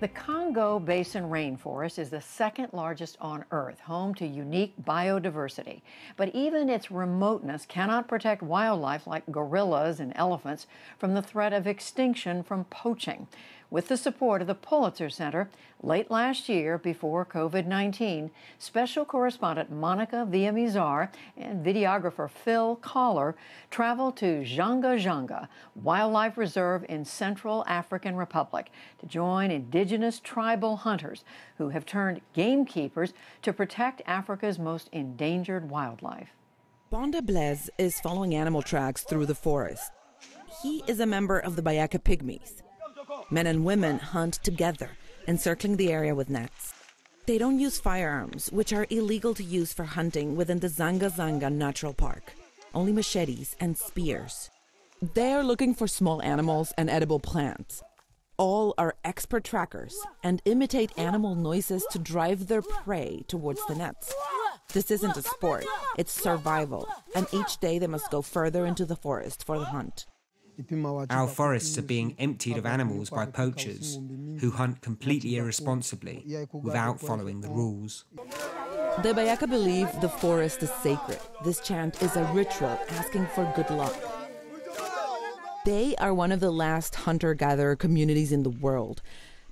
The Congo Basin rainforest is the second largest on Earth, home to unique biodiversity. But even its remoteness cannot protect wildlife like gorillas and elephants from the threat of extinction from poaching with the support of the Pulitzer Center. Late last year, before COVID 19, special correspondent Monica Villamizar and videographer Phil Caller traveled to Dzanga Sangha Wildlife Reserve in Central African Republic to join indigenous tribal hunters who have turned gamekeepers to protect Africa's most endangered wildlife. Bonda Blaise is following animal tracks through the forest. He is a member of the Bayaka Pygmies, Men and women hunt together, encircling the area with nets. They don't use firearms, which are illegal to use for hunting within the Dzanga Sangha Natural Park. Only machetes and spears. They are looking for small animals and edible plants. All are expert trackers and imitate animal noises to drive their prey towards the nets. This isn't a sport, it's survival, and each day they must go further into the forest for the hunt. Our forests are being emptied of animals by poachers who hunt completely irresponsibly without following the rules. The Bayaka believe the forest is sacred. This chant is a ritual asking for good luck. They are one of the last hunter gatherer communities in the world.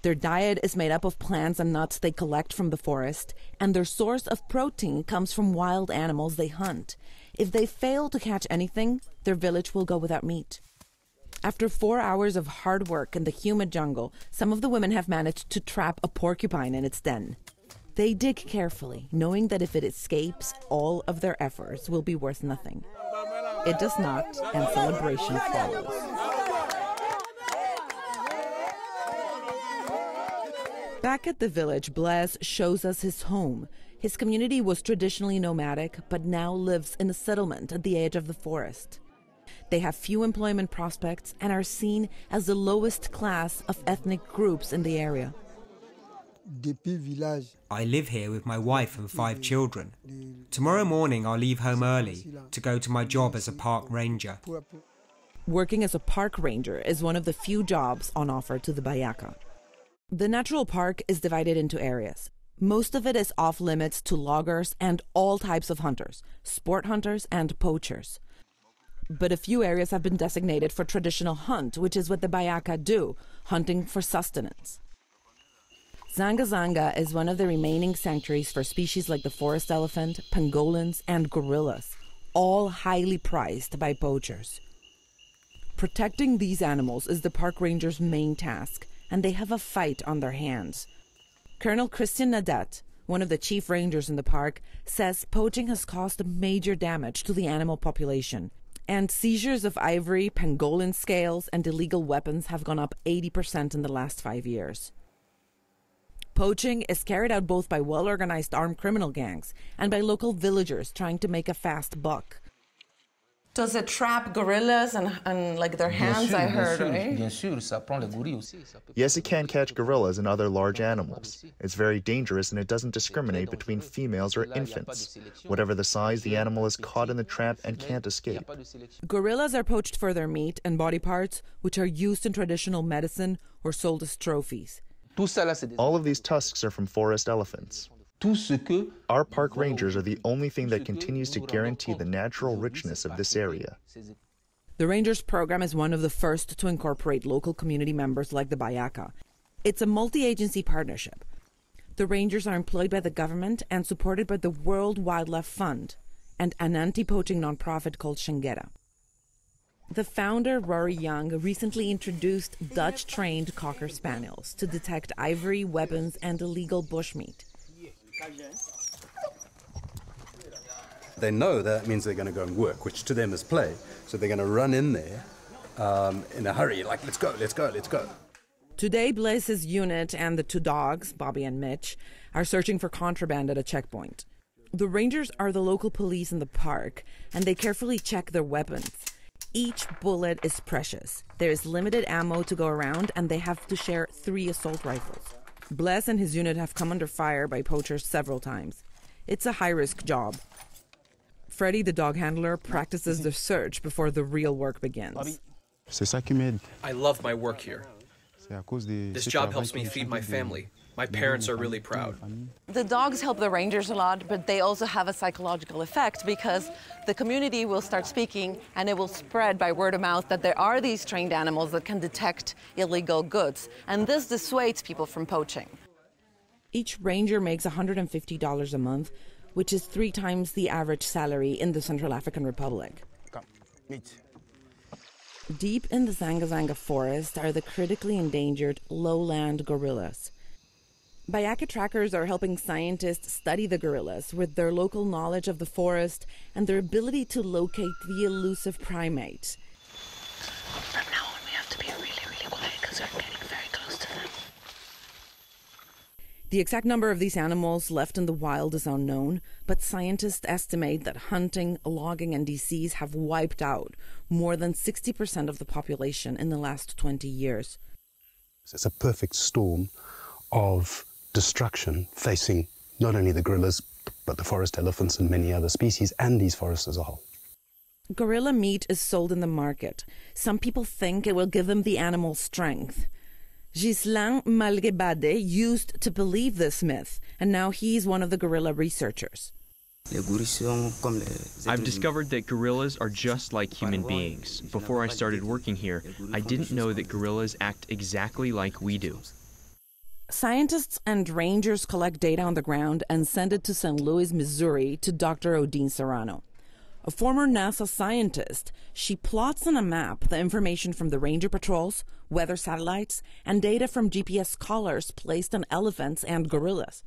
Their diet is made up of plants and nuts they collect from the forest, and their source of protein comes from wild animals they hunt. If they fail to catch anything, their village will go without meat. After four hours of hard work in the humid jungle, some of the women have managed to trap a porcupine in its den. They dig carefully, knowing that if it escapes, all of their efforts will be worth nothing. It does not, and celebration follows. Back at the village, Blaise shows us his home. His community was traditionally nomadic, but now lives in a settlement at the edge of the forest. They have few employment prospects and are seen as the lowest class of ethnic groups in the area. I live here with my wife and five children. Tomorrow morning I'll leave home early to go to my job as a park ranger. Working as a park ranger is one of the few jobs on offer to the Bayaka. The natural park is divided into areas. Most of it is off limits to loggers and all types of hunters, sport hunters and poachers but a few areas have been designated for traditional hunt, which is what the Bayaka do, hunting for sustenance. Dzanga Sangha is one of the remaining sanctuaries for species like the forest elephant, pangolins, and gorillas, all highly prized by poachers. Protecting these animals is the park ranger's main task, and they have a fight on their hands. Colonel Christian Nadet, one of the chief rangers in the park, says poaching has caused major damage to the animal population, and seizures of ivory, pangolin scales, and illegal weapons have gone up 80% in the last five years. Poaching is carried out both by well organized armed criminal gangs and by local villagers trying to make a fast buck. Does it trap gorillas and, and like their hands, I heard, right? Yes, it can catch gorillas and other large animals. It's very dangerous and it doesn't discriminate between females or infants. Whatever the size, the animal is caught in the trap and can't escape. Gorillas are poached for their meat and body parts, which are used in traditional medicine or sold as trophies. All of these tusks are from forest elephants. Our park rangers are the only thing that continues to guarantee the natural richness of this area. The Rangers program is one of the first to incorporate local community members like the Bayaka. It's a multi agency partnership. The Rangers are employed by the government and supported by the World Wildlife Fund and an anti poaching nonprofit called Chengeta. The founder, Rory Young, recently introduced Dutch trained Cocker Spaniels to detect ivory, weapons, and illegal bushmeat. They know that means they're going to go and work, which to them is play. So they're going to run in there um, in a hurry, like, let's go, let's go, let's go. Today, Blaise's unit and the two dogs, Bobby and Mitch, are searching for contraband at a checkpoint. The rangers are the local police in the park, and they carefully check their weapons. Each bullet is precious. There is limited ammo to go around, and they have to share three assault rifles. Blaise and his unit have come under fire by poachers several times. It's a high risk job. Freddy, the dog handler, practices the search before the real work begins. I love my work here. This job helps me feed my family. My parents are really proud. The dogs help the rangers a lot, but they also have a psychological effect because the community will start speaking and it will spread by word of mouth that there are these trained animals that can detect illegal goods. And this dissuades people from poaching. Each ranger makes $150 a month, which is three times the average salary in the Central African Republic. Deep in the Dzanga Sangha forest are the critically endangered lowland gorillas. Bayaka trackers are helping scientists study the gorillas with their local knowledge of the forest and their ability to locate the elusive primate. From now on, we have to be really, really quiet because we're getting very close to them. The exact number of these animals left in the wild is unknown, but scientists estimate that hunting, logging, and disease have wiped out more than 60% of the population in the last 20 years. It's a perfect storm of destruction facing not only the gorillas, but the forest elephants and many other species, and these forests as a whole. Gorilla meat is sold in the market. Some people think it will give them the animal strength. Ghislain Malgebade used to believe this myth, and now he's one of the gorilla researchers. I've discovered that gorillas are just like human beings. Before I started working here, I didn't know that gorillas act exactly like we do. Scientists and rangers collect data on the ground and send it to St. Louis, Missouri to Dr. Odine Serrano. A former NASA scientist, she plots on a map the information from the ranger patrols, weather satellites, and data from GPS collars placed on elephants and gorillas.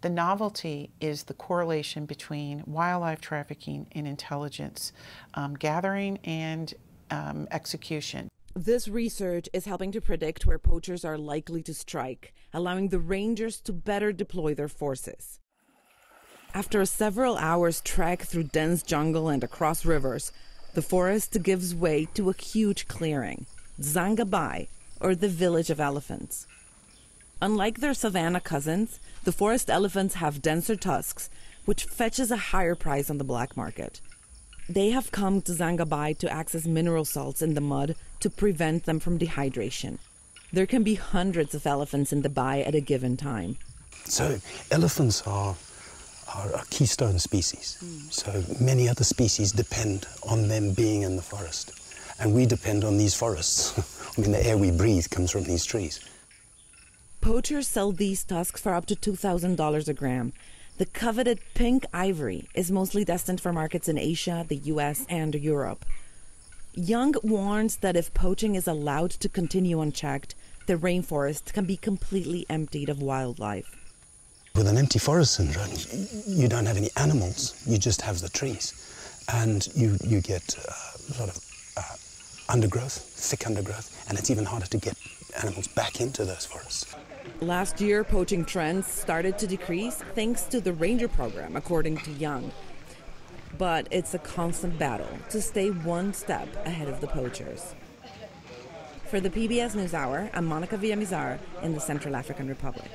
The novelty is the correlation between wildlife trafficking and intelligence um, gathering and um, execution. This research is helping to predict where poachers are likely to strike, allowing the rangers to better deploy their forces. After a several hours trek through dense jungle and across rivers, the forest gives way to a huge clearing, Zangabai, or the village of elephants. Unlike their savanna cousins, the forest elephants have denser tusks, which fetches a higher price on the black market. They have come to Zangabai to access mineral salts in the mud to prevent them from dehydration. There can be hundreds of elephants in the bay at a given time. So, elephants are are a keystone species. Mm. So many other species depend on them being in the forest. And we depend on these forests. I mean, the air we breathe comes from these trees. Poachers sell these tusks for up to $2,000 a gram. The coveted pink ivory is mostly destined for markets in Asia, the US, and Europe. Young warns that if poaching is allowed to continue unchecked, the rainforest can be completely emptied of wildlife. With an empty forest syndrome, you don't have any animals, you just have the trees. And you, you get uh, a lot of uh, undergrowth, thick undergrowth, and it's even harder to get animals back into those forests. Last year, poaching trends started to decrease thanks to the ranger program, according to Young. But it's a constant battle to stay one step ahead of the poachers. For the PBS NewsHour, I'm Monica Villamizar in the Central African Republic.